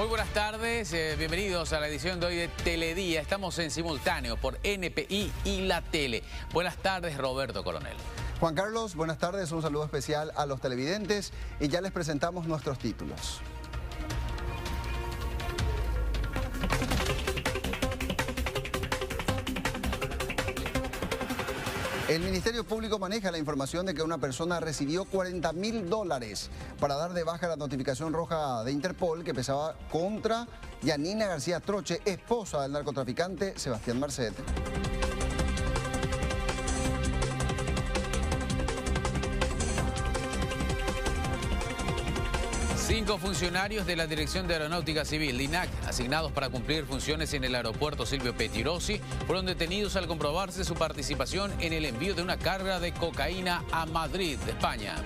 Muy buenas tardes, eh, bienvenidos a la edición de hoy de Teledía. Estamos en simultáneo por NPI y la tele. Buenas tardes, Roberto Coronel. Juan Carlos, buenas tardes, un saludo especial a los televidentes y ya les presentamos nuestros títulos. El Ministerio Público maneja la información de que una persona recibió 40 mil dólares para dar de baja la notificación roja de Interpol que pesaba contra Yanina García Troche, esposa del narcotraficante Sebastián Marcete. Cinco funcionarios de la Dirección de Aeronáutica Civil, DINAC, asignados para cumplir funciones en el aeropuerto Silvio Petirosi, fueron detenidos al comprobarse su participación en el envío de una carga de cocaína a Madrid, España.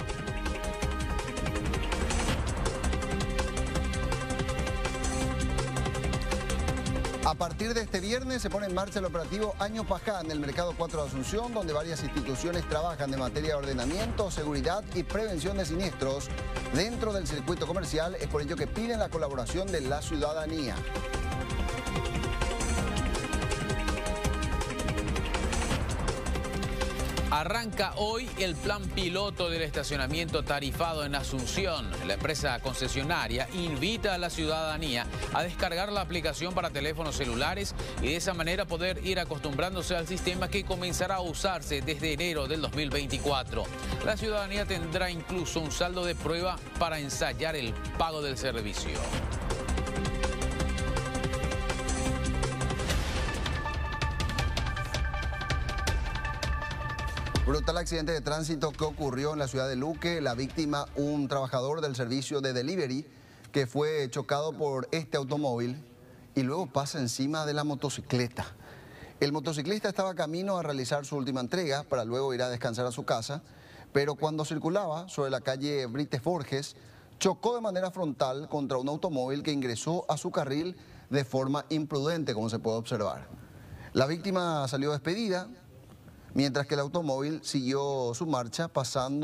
A partir de este viernes se pone en marcha el operativo Año Pajá en el Mercado 4 de Asunción, donde varias instituciones trabajan de materia de ordenamiento, seguridad y prevención de siniestros dentro del circuito comercial. Es por ello que piden la colaboración de la ciudadanía. Arranca hoy el plan piloto del estacionamiento tarifado en Asunción. La empresa concesionaria invita a la ciudadanía a descargar la aplicación para teléfonos celulares y de esa manera poder ir acostumbrándose al sistema que comenzará a usarse desde enero del 2024. La ciudadanía tendrá incluso un saldo de prueba para ensayar el pago del servicio. Brutal accidente de tránsito que ocurrió en la ciudad de Luque. La víctima, un trabajador del servicio de delivery que fue chocado por este automóvil y luego pasa encima de la motocicleta. El motociclista estaba camino a realizar su última entrega para luego ir a descansar a su casa, pero cuando circulaba sobre la calle Brite Forges, chocó de manera frontal contra un automóvil que ingresó a su carril de forma imprudente, como se puede observar. La víctima salió despedida, mientras que el automóvil siguió su marcha pasando